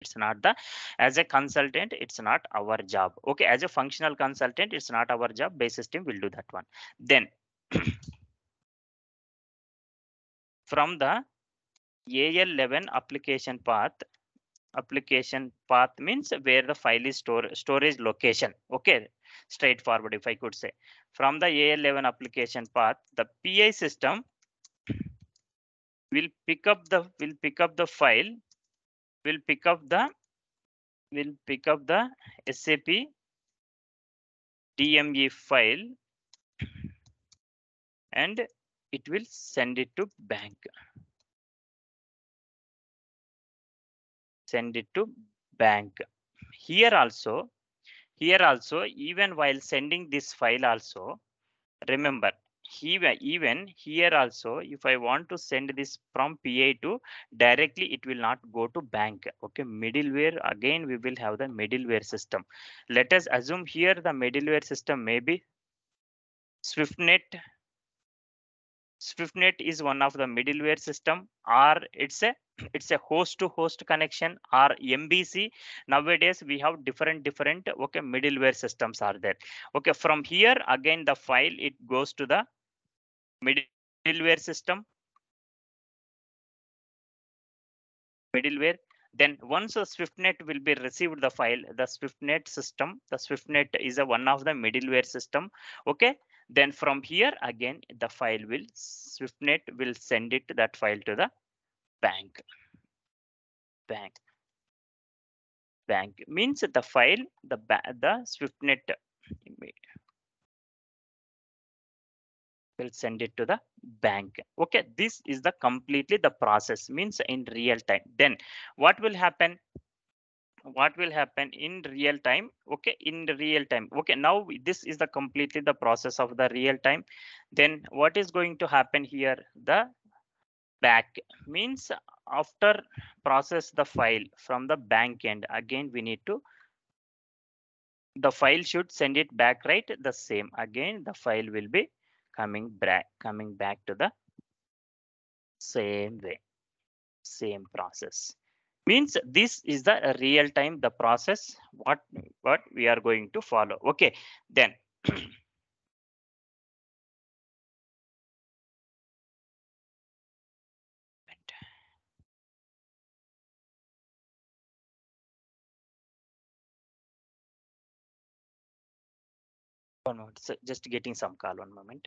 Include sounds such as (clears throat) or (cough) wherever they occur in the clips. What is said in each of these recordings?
it's not the as a consultant it's not our job. Okay as a functional consultant it's not our job. Base system will do that one. Then (clears throat) from the al11 application path application path means where the file is store storage location. Okay straightforward if i could say. From the al11 application path the pi system will pick up the will pick up the file will pick up the will pick up the SAP DME file and it will send it to bank. Send it to bank. Here also, here also, even while sending this file also, remember even even here also if i want to send this from pa to directly it will not go to bank. Okay middleware again we will have the middleware system. Let us assume here the middleware system may be swiftnet. Swiftnet is one of the middleware system or it's a it's a host to host connection or mbc nowadays we have different different okay middleware systems are there. Okay from here again the file it goes to the middleware system middleware. Then once the swiftnet will be received the file the swiftnet system the swiftnet is a one of the middleware system okay? Then from here again the file will swiftnet will send it that file to the bank. Bank. Bank. Means the file the the swiftnet will send it to the bank. Okay this is the completely the process means in real time. Then what will happen? What will happen in real time? Okay in real time. Okay now this is the completely the process of the real time. Then what is going to happen here? The back means after process the file from the bank end again we need to the file should send it back right? The same. Again the file will be coming back coming back to the same way same process. Means this is the real time the process what what we are going to follow. Okay then (clears throat) one moment. So just getting some call one moment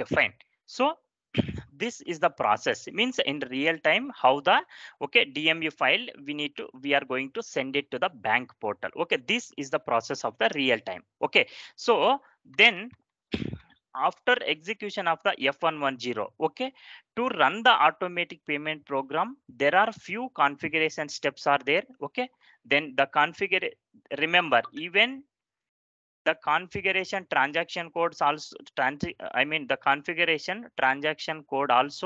okay fine. So this is the process. It means in real time how the okay DME file we need to we are going to send it to the bank portal. Okay this is the process of the real time. Okay so then after execution of the f110 okay to run the automatic payment program there are few configuration steps are there. Okay then the configure remember even the configuration transaction codes also i mean the configuration transaction code also